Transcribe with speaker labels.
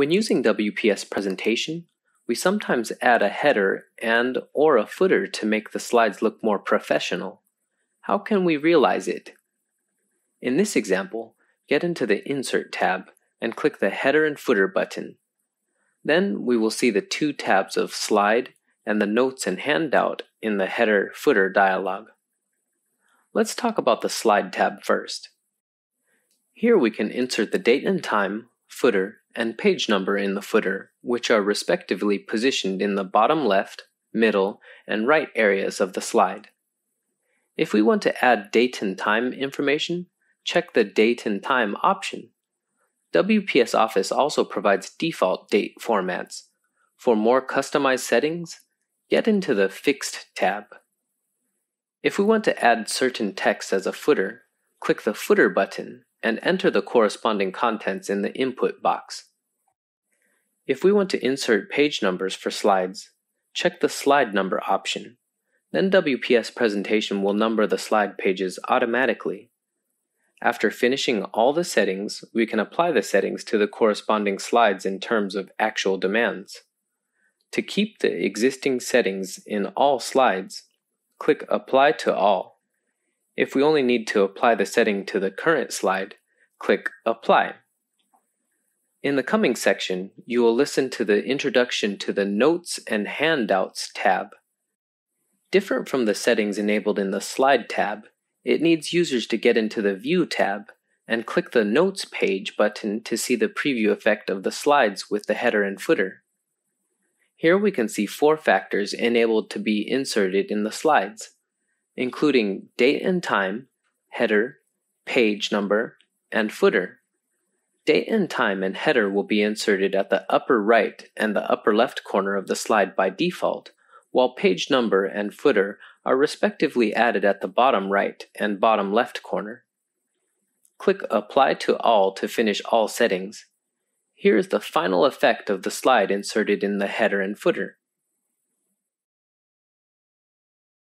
Speaker 1: When using WPS presentation, we sometimes add a header and or a footer to make the slides look more professional. How can we realize it? In this example, get into the Insert tab and click the Header and Footer button. Then we will see the two tabs of Slide and the Notes and Handout in the Header Footer dialog. Let's talk about the Slide tab first. Here we can insert the date and time, footer, and page number in the footer, which are respectively positioned in the bottom left, middle, and right areas of the slide. If we want to add date and time information, check the Date and Time option. WPS Office also provides default date formats. For more customized settings, get into the Fixed tab. If we want to add certain text as a footer, click the Footer button and enter the corresponding contents in the input box. If we want to insert page numbers for slides, check the Slide Number option. Then WPS Presentation will number the slide pages automatically. After finishing all the settings, we can apply the settings to the corresponding slides in terms of actual demands. To keep the existing settings in all slides, click Apply to All. If we only need to apply the setting to the current slide, click Apply. In the coming section, you will listen to the introduction to the Notes and Handouts tab. Different from the settings enabled in the Slide tab, it needs users to get into the View tab and click the Notes page button to see the preview effect of the slides with the header and footer. Here we can see four factors enabled to be inserted in the slides, including date and time, header, page number, and footer. Date and time and header will be inserted at the upper right and the upper left corner of the slide by default, while page number and footer are respectively added at the bottom right and bottom left corner. Click Apply to All to finish all settings. Here is the final effect of the slide inserted in the header and footer.